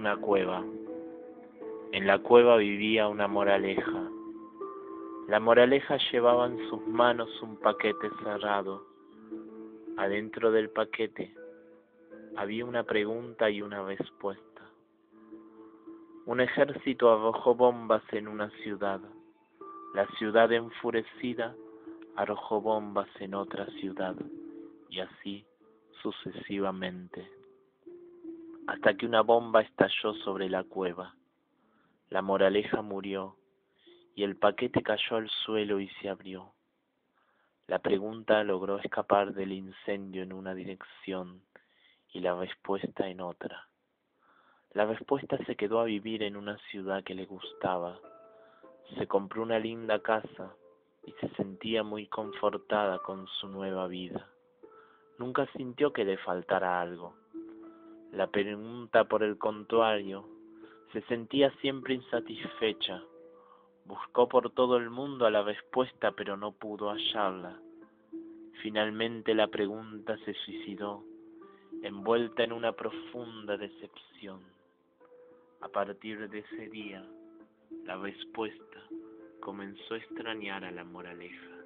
una cueva. En la cueva vivía una moraleja. La moraleja llevaba en sus manos un paquete cerrado. Adentro del paquete había una pregunta y una respuesta. Un ejército arrojó bombas en una ciudad. La ciudad enfurecida arrojó bombas en otra ciudad y así sucesivamente, hasta que una bomba estalló sobre la cueva. La moraleja murió y el paquete cayó al suelo y se abrió. La pregunta logró escapar del incendio en una dirección y la respuesta en otra. La respuesta se quedó a vivir en una ciudad que le gustaba. Se compró una linda casa y se sentía muy confortada con su nueva vida. Nunca sintió que le faltara algo. La pregunta, por el contrario, se sentía siempre insatisfecha. Buscó por todo el mundo a la respuesta, pero no pudo hallarla. Finalmente la pregunta se suicidó, envuelta en una profunda decepción. A partir de ese día, la respuesta comenzó a extrañar a la moraleja.